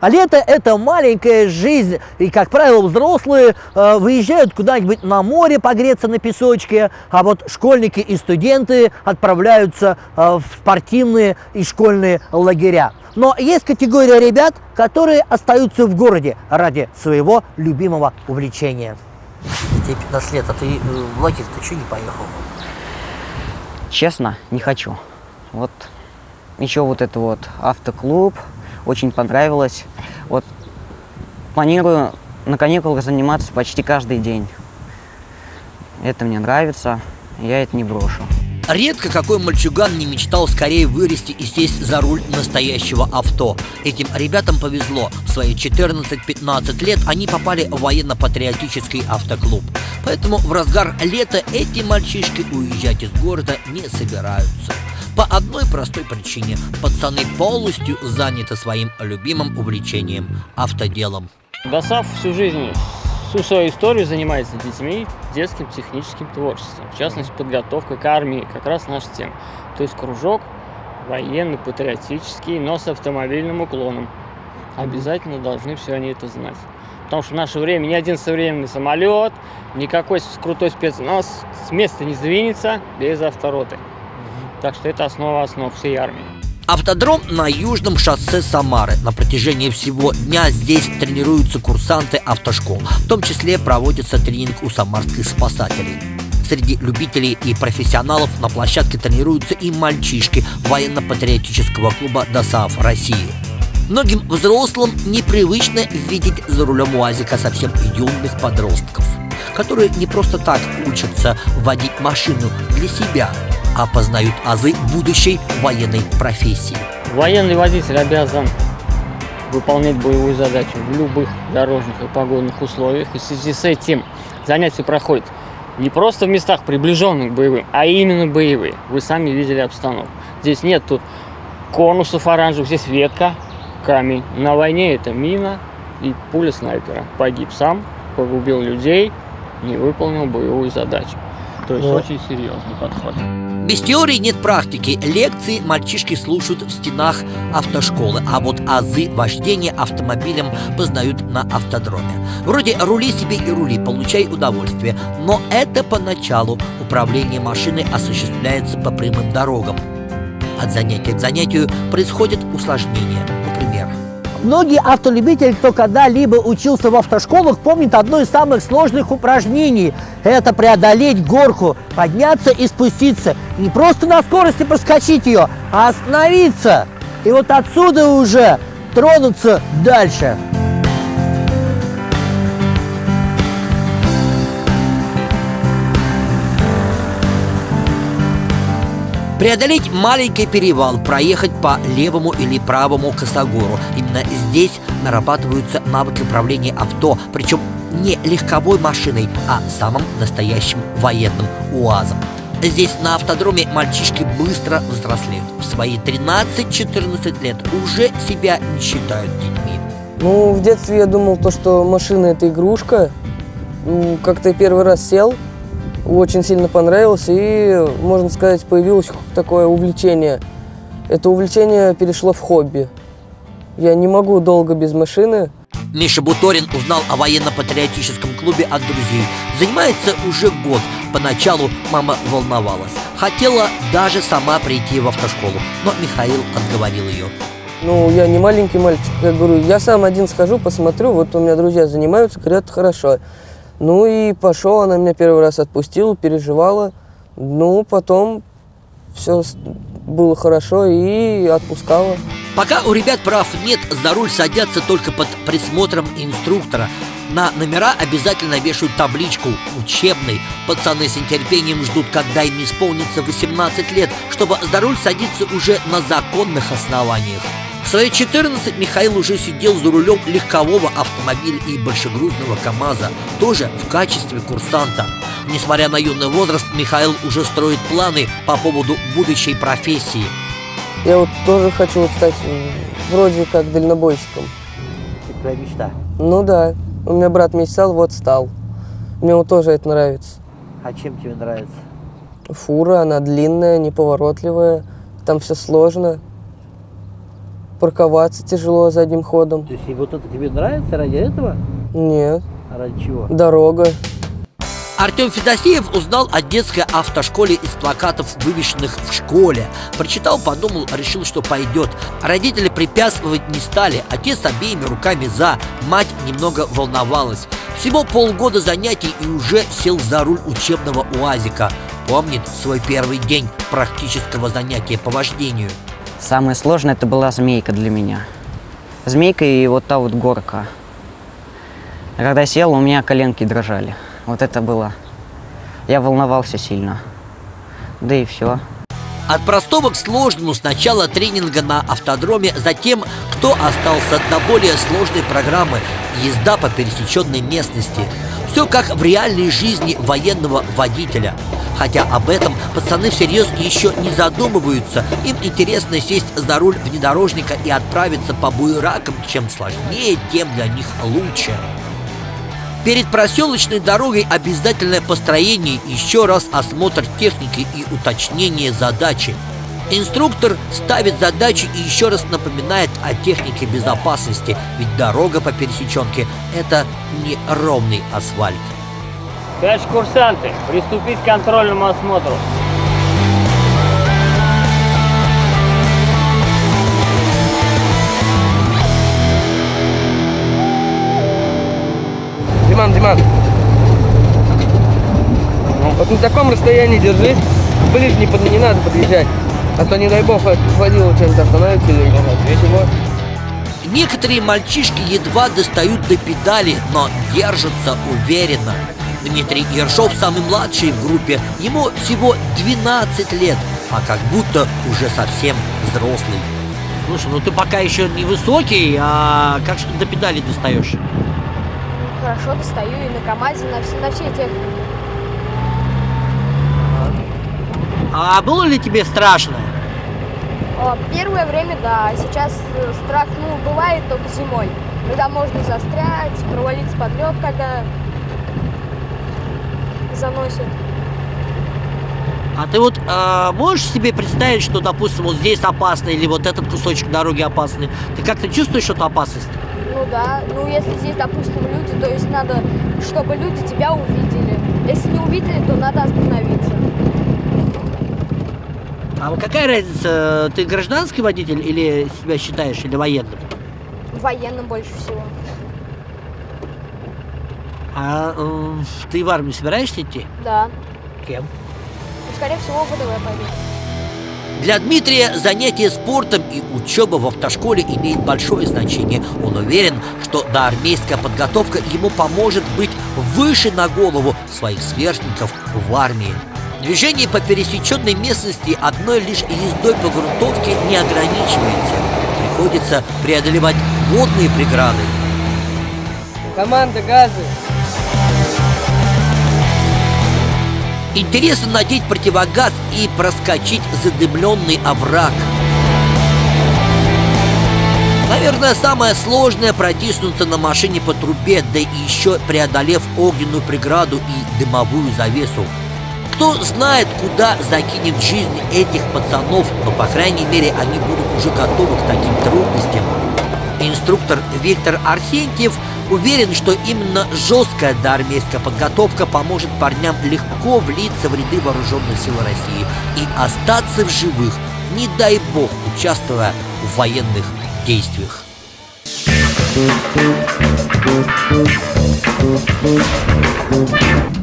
А лето – это маленькая жизнь, и, как правило, взрослые э, выезжают куда-нибудь на море погреться на песочке, а вот школьники и студенты отправляются э, в спортивные и школьные лагеря. Но есть категория ребят, которые остаются в городе ради своего любимого увлечения. Тебе 15 лет, а ты э, в лагерь ты что не поехал? Честно, не хочу. Вот еще вот это вот автоклуб, очень понравилось. Вот планирую на каникулах заниматься почти каждый день. Это мне нравится, я это не брошу. Редко какой мальчуган не мечтал скорее вырасти и сесть за руль настоящего авто. Этим ребятам повезло. В свои 14-15 лет они попали в военно-патриотический автоклуб. Поэтому в разгар лета эти мальчишки уезжать из города не собираются. По одной простой причине. Пацаны полностью заняты своим любимым увлечением – автоделом. Досав всю жизнь, всю свою историю занимается детьми, детским техническим творчеством. В частности, подготовка к армии, как раз наша тема. То есть кружок военный, патриотический, но с автомобильным уклоном. Обязательно должны все они это знать. Потому что в наше время ни один современный самолет, никакой крутой спецназ с места не сдвинется без автороты. Так что это основа основ всей армии. Автодром на южном шоссе Самары. На протяжении всего дня здесь тренируются курсанты автошкол. В том числе проводится тренинг у самарских спасателей. Среди любителей и профессионалов на площадке тренируются и мальчишки военно-патриотического клуба «ДОСААФ России». Многим взрослым непривычно видеть за рулем УАЗика совсем юных подростков, которые не просто так учатся водить машину для себя – а познают азы будущей военной профессии. Военный водитель обязан выполнять боевую задачу в любых дорожных и погодных условиях. И в связи с этим занятия проходят не просто в местах, приближенных к боевым, а именно боевые. Вы сами видели обстановку. Здесь нет тут конусов оранжевых, здесь ветка, камень. На войне это мина и пуля снайпера. Погиб сам, погубил людей, не выполнил боевую задачу. То есть Но... очень серьезный подход. Без теории нет практики. Лекции мальчишки слушают в стенах автошколы, а вот азы вождения автомобилем познают на автодроме. Вроде рули себе и рули, получай удовольствие. Но это поначалу управление машиной осуществляется по прямым дорогам. От занятия к занятию происходит усложнение. Многие автолюбители, кто когда-либо учился в автошколах, помнят одно из самых сложных упражнений. Это преодолеть горку, подняться и спуститься. Не просто на скорости проскочить ее, а остановиться. И вот отсюда уже тронуться дальше. Преодолеть маленький перевал, проехать по левому или правому косогору. Именно здесь нарабатываются навыки управления авто, причем не легковой машиной, а самым настоящим военным УАЗом. Здесь на автодроме мальчишки быстро взрослеют. В свои 13-14 лет уже себя не считают детьми. Ну, в детстве я думал, то, что машина – это игрушка. Как-то первый раз сел – очень сильно понравилось, и, можно сказать, появилось такое увлечение. Это увлечение перешло в хобби. Я не могу долго без машины. Миша Буторин узнал о военно-патриотическом клубе от друзей. Занимается уже год. Поначалу мама волновалась. Хотела даже сама прийти в автошколу, но Михаил отговорил ее. Ну, я не маленький мальчик, я говорю, я сам один схожу, посмотрю, вот у меня друзья занимаются, говорят, хорошо. Ну и пошел, она меня первый раз отпустила, переживала. Ну, потом все было хорошо и отпускала. Пока у ребят прав нет, за руль садятся только под присмотром инструктора. На номера обязательно вешают табличку «Учебный». Пацаны с нетерпением ждут, когда им исполнится 18 лет, чтобы за руль садиться уже на законных основаниях. В свои 14 Михаил уже сидел за рулем легкового автомобиля и большегрузного КАМАЗа, тоже в качестве курсанта. Несмотря на юный возраст, Михаил уже строит планы по поводу будущей профессии. Я вот тоже хочу вот стать вроде как дальнобойщиком. Твоя мечта. Ну да, у меня брат мечтал, вот стал. Мне вот тоже это нравится. А чем тебе нравится? Фура, она длинная, неповоротливая, там все сложно. Парковаться тяжело задним ходом. То есть и вот это тебе нравится ради этого? Нет, А ради чего? дорога. Артем Федосеев узнал о детской автошколе из плакатов, вывешенных в школе. Прочитал, подумал, решил, что пойдет. Родители препятствовать не стали. Отец обеими руками за. Мать немного волновалась. Всего полгода занятий и уже сел за руль учебного УАЗика. Помнит свой первый день практического занятия по вождению. Самое сложное это была змейка для меня. Змейка и вот та вот горка. Когда сел, у меня коленки дрожали. Вот это было. Я волновался сильно. Да и все. От простого к сложному сначала тренинга на автодроме, затем кто остался до более сложной программы езда по пересеченной местности. Все как в реальной жизни военного водителя. Хотя об этом пацаны всерьез еще не задумываются. Им интересно сесть за руль внедорожника и отправиться по буеракам. Чем сложнее, тем для них лучше. Перед проселочной дорогой обязательное построение, еще раз осмотр техники и уточнение задачи. Инструктор ставит задачи и еще раз напоминает о технике безопасности, ведь дорога по пересеченке – это не ровный асфальт. Товарищ курсанты, приступить к контрольному осмотру. Диман, Диман. Вот на таком расстоянии держи. Ближе не, под- не надо подъезжать. А то, не дай бог, водила чем-то остановится или чего. Некоторые мальчишки едва достают до педали, но держатся уверенно. Дмитрий Ершов самый младший в группе, ему всего 12 лет, а как будто уже совсем взрослый. Слушай, ну ты пока еще не высокий, а как же ты до педали достаешь? Хорошо достаю и на КамАЗе, на, все, на всей технике. А было ли тебе страшно? Первое время, да, а сейчас э, страх, ну, бывает только зимой, когда можно застрять, провалиться под лед, когда заносит. А ты вот а, можешь себе представить, что, допустим, вот здесь опасно или вот этот кусочек дороги опасный? Ты как-то чувствуешь эту опасность? Ну да, ну если здесь, допустим, люди, то есть надо, чтобы люди тебя увидели. Если не увидели, то надо остановиться. А какая разница, ты гражданский водитель или себя считаешь, или военным? Военным больше всего. А э, ты в армию собираешься идти? Да. Кем? Ну, скорее всего, в ВДВ пойду. Для Дмитрия занятие спортом и учеба в автошколе имеет большое значение. Он уверен, что доармейская подготовка ему поможет быть выше на голову своих сверстников в армии. Движение по пересеченной местности одной лишь ездой по грунтовке не ограничивается. Приходится преодолевать водные преграды. Команда газы. Интересно надеть противогаз и проскочить задымленный овраг. Наверное, самое сложное протиснуться на машине по трубе, да и еще преодолев огненную преграду и дымовую завесу. Кто знает, куда закинет жизнь этих пацанов, но, по крайней мере, они будут уже готовы к таким трудностям. Инструктор Виктор Арсентьев уверен, что именно жесткая доармейская подготовка поможет парням легко влиться в ряды вооруженных сил России и остаться в живых, не дай бог, участвуя в военных действиях. Thank you.